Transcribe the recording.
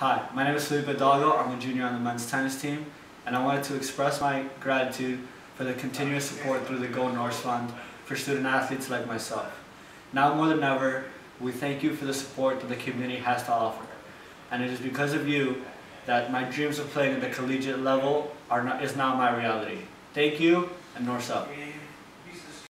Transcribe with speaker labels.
Speaker 1: Hi, my name is Felipe Hidalgo. I'm a junior on the men's tennis team, and I wanted to express my gratitude for the continuous support through the Golden Horse Fund for student athletes like myself. Now more than ever, we thank you for the support that the community has to offer. And it is because of you that my dreams of playing at the collegiate level are not, is now my reality. Thank you, and Norse up.